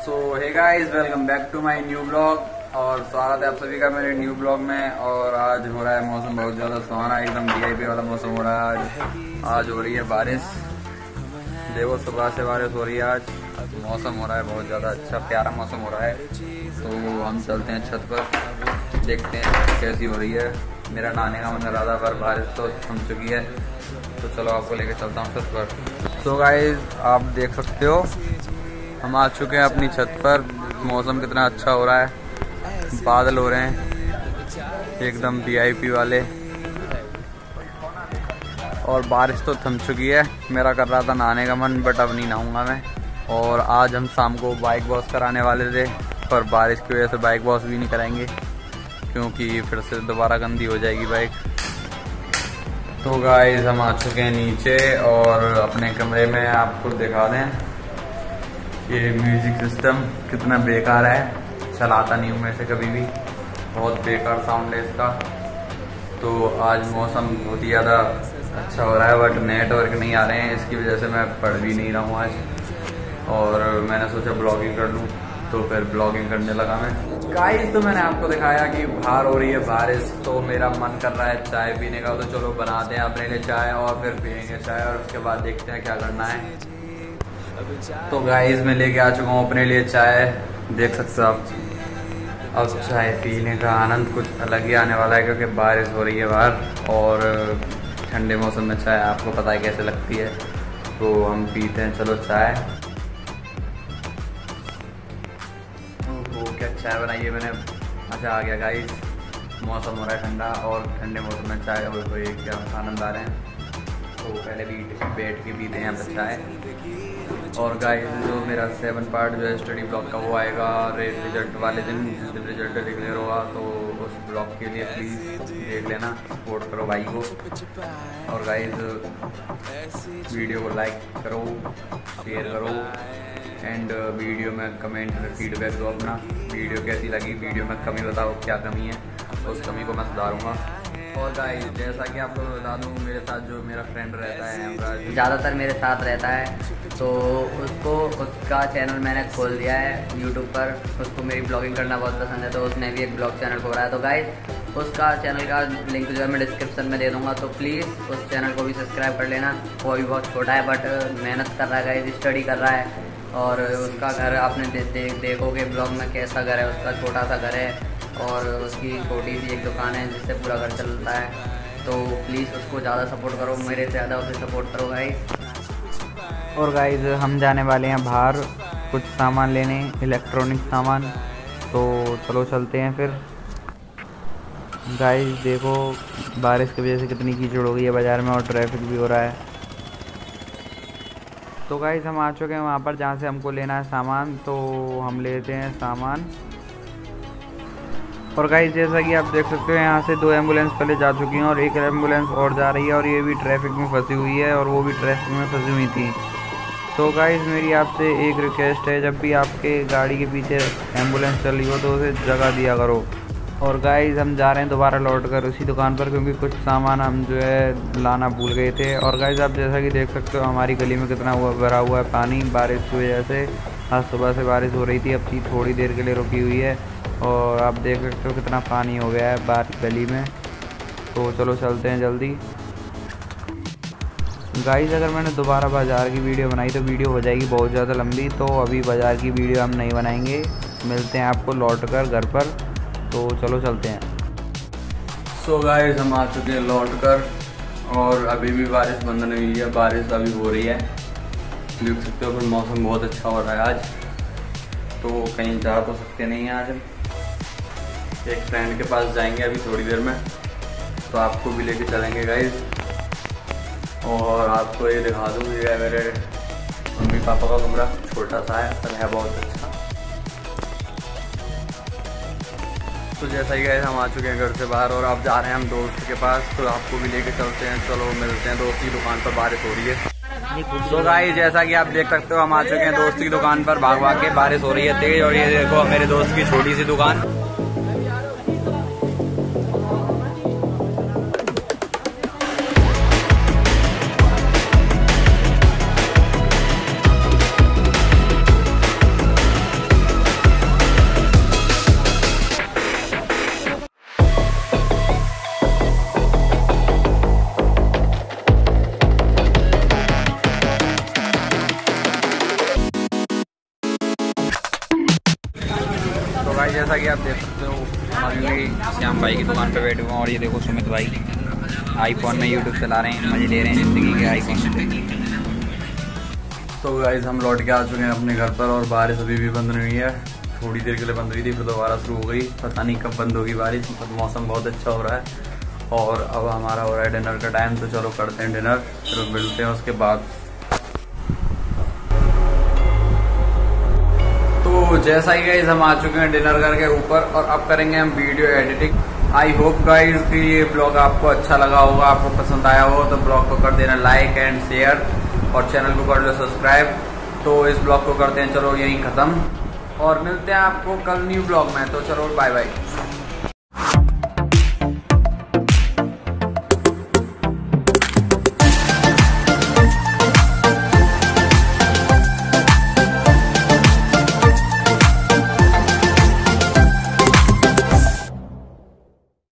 So hey guys welcome back to my new blog और स्वागत है आप सभी का मेरे न्यू ब्लॉग में। और आज हो रहा है मौसम बहुत ज़्यादा सुहाना, एकदम वीआईपी वाला मौसम हो रहा है आज। आज हो रही है बारिश। देखो, सुबह से बारिश हो रही है आज। मौसम हो रहा है बहुत ज़्यादा अच्छा प्यारा मौसम हो रहा है। तो हम चलते हैं छत पर, देखते हैं कैसी हो रही है। मेरा नहाने का मन था, पर बारिश तो थम चुकी है। तो चलो आपको लेके चलता हूँ छत पर। तो गाइज़ आप देख सकते हो हम आ चुके हैं अपनी छत पर। मौसम कितना अच्छा हो रहा है। बादल हो रहे हैं। एकदम वीआईपी वाले। और बारिश तो थम चुकी है। मेरा कर रहा था नहाने का मन बट अब नहीं नहाऊँगा मैं। और आज हम शाम को बाइक वॉश कराने वाले थे, पर बारिश की वजह से बाइक वॉश भी नहीं कराएँगे, क्योंकि फिर से दोबारा गंदी हो जाएगी बाइक तो गाइज़ हम आ चुके हैं नीचे, और अपने कमरे में आपको दिखा दें। ये म्यूज़िक सिस्टम कितना बेकार है, चलाता नहीं हूँ मैं इसे कभी भी। बहुत बेकार साउंड है इसका। तो आज मौसम बहुत ही ज़्यादा अच्छा हो रहा है बट नेटवर्क नहीं आ रहे हैं, इसकी वजह से मैं पढ़ भी नहीं रहा हूँ आज। और मैंने सोचा ब्लॉगिंग कर लूँ तो फिर ब्लॉगिंग करने लगा मैं। गाइस तो मैंने आपको दिखाया कि बाहर हो रही है बारिश तो मेरा मन कर रहा है चाय पीने का तो चलो बनाते हैं अपने लिए चाय और फिर पियेंगे चाय और उसके बाद देखते हैं क्या करना है। तो गाइस मैं लेके आ चुका हूँ अपने लिए चाय। देख सकते हो आप। अब चाय पीने का आनंद कुछ अलग ही आने वाला है, क्योंकि बारिश हो रही है बाहर, और ठंडे मौसम में चाय आपको पता है कैसे लगती है। तो हम पीते हैं, चलो चाय। क्या चाय बनाई है मैंने। मज़ा आ गया गाइस मौसम हो रहा है ठंडा, और ठंडे मौसम में चाय और क्या आनंद आ रहे हैं। तो पहले भी बैठ के पीते हैं चाय। और गाइस जो मेरा सेवन पार्ट जो है स्टडी ब्लॉक का वो आएगा रिज़ल्ट वाले दिन जिस दिन रिज़ल्ट डिक्लेयर होगा तो उस ब्लॉक के लिए प्लीज़ देख लेना सपोर्ट करो भाई को। और गाइस वीडियो को लाइक करो शेयर करो एंड वीडियो में कमेंट फीडबैक दो अपना। वीडियो कैसी लगी? वीडियो में कमी बताओ, क्या कमी है? उस कमी को मैं सुधारूँगा। और गाइस जैसा कि आपको बता दूँ मेरे साथ जो मेरा फ्रेंड रहता है ज़्यादातर मेरे साथ रहता है। तो उसको उसका चैनल मैंने खोल दिया है यूट्यूब पर। उसको मेरी ब्लॉगिंग करना बहुत पसंद है तो उसने भी एक ब्लॉग चैनल खोला है। तो गाइस उसका चैनल का लिंक जो है मैं डिस्क्रिप्शन में दे दूँगा तो प्लीज़ उस चैनल को भी सब्सक्राइब कर लेना। वो भी बहुत छोटा है बट मेहनत कर रहा है गाइस स्टडी कर रहा है। और उसका घर आपने दे, दे, देखोगे ब्लॉग में कैसा घर है उसका छोटा सा घर है। और उसकी छोटी सी एक दुकान है जिससे पूरा घर चलता है। तो प्लीज़ उसको ज़्यादा सपोर्ट करो, मेरे से ज़्यादा उसे सपोर्ट करो गाइज़ और गाइज़ हम जाने वाले हैं बाहर कुछ सामान लेने इलेक्ट्रॉनिक सामान। तो चलो चलते हैं फिर। गाइज़ देखो, बारिश की वजह से कितनी कीचड़ हो गई है बाज़ार में और ट्रैफ़िक भी हो रहा है। तो गाइज़ हम आ चुके हैं वहाँ पर जहाँ से हमको लेना है सामान। तो हम लेते हैं सामान। और गाइस जैसा कि आप देख सकते हो, यहाँ से दो एंबुलेंस पहले जा चुकी हैं और एक एंबुलेंस और जा रही है और ये भी ट्रैफ़िक में फंसी हुई है और वो भी ट्रैफ़िक में फंसी हुई थी। तो गाइस मेरी आपसे एक रिक्वेस्ट है, जब भी आपके गाड़ी के पीछे एंबुलेंस चल रही हो तो उसे जगह दिया करो। और गाइस हम जा रहे हैं दोबारा लौट कर उसी दुकान पर, क्योंकि कुछ सामान हम जो है लाना भूल गए थे। और गाइस आप जैसा कि देख सकते हो, हमारी गली में कितना हुआ, भरा हुआ है पानी। बारिश की वजह से आज सुबह से बारिश हो रही थी, अब चीज़ थोड़ी देर के लिए रुकी हुई है। और आप देख सकते हो कितना पानी हो गया है बार गली में। तो चलो चलते हैं जल्दी। गाइस अगर मैंने दोबारा बाज़ार की वीडियो बनाई तो वीडियो हो जाएगी बहुत ज़्यादा लंबी तो अभी बाज़ार की वीडियो हम नहीं बनाएँगे। मिलते हैं आपको लौट कर घर पर। तो चलो चलते हैं। सो so गाइस हम आ चुके हैं लौट कर और अभी भी बारिश बंद नहीं हुई है, बारिश अभी हो रही है। देख सकते हो, फिर मौसम बहुत अच्छा हो रहा है आज। तो कहीं जा तो सकते नहीं हैं आज एक फ्रेंड के पास जाएँगे अभी थोड़ी देर में तो आपको भी लेके चलेंगे गाइज़ और आपको ये दिखा दूँ, ये है मेरे मम्मी पापा का कमरा, छोटा सा है, पर है बहुत अच्छा। तो जैसा ही गए हम आ चुके हैं घर से बाहर, और आप जा रहे हैं हम दोस्त के पास तो आपको भी लेके चलते हैं। चलो, मिलते हैं, दोस्त की दुकान पर बारिश हो रही है। तो गाइस जैसा कि आप देख सकते हो, हम आ चुके हैं दोस्त की दुकान पर भाग भाग के बारिश हो रही है तेज, और ये देखो मेरे दोस्त की छोटी सी दुकान। जैसा कि आप देख सकते हो अभी श्याम भाई की दुकान पे बैठे हुए हैं और ये देखो सुमित भाई आईफोन में यूट्यूब चला रहे हैं, मज़े ले रहे हैं, ज़िंदगी के आईफोन तो गाइज़ हम लौट के आ चुके हैं अपने घर पर और बारिश अभी भी बंद नहीं हुई है। थोड़ी देर के लिए बंद हुई थी, फिर दोबारा शुरू हो गई। पता नहीं कब बंद होगी बारिश मतलब मौसम बहुत अच्छा हो रहा है। और अब हमारा हो रहा है डिनर का टाइम तो चलो करते हैं डिनर, फिर मिलते हैं उसके बाद। तो जैसा ही गाइज़ हम आ चुके हैं डिनर करके ऊपर और अब करेंगे हम video editing I hope guys कि ये ब्लॉग आपको अच्छा लगा होगा, आपको पसंद आया हो तो ब्लॉग को कर देना लाइक एंड शेयर और चैनल को कर लो सब्सक्राइब तो इस ब्लॉग को करते हैं, चलो यहीं ख़त्म. और मिलते हैं आपको कल न्यू ब्लॉग में तो चलो बाय बाय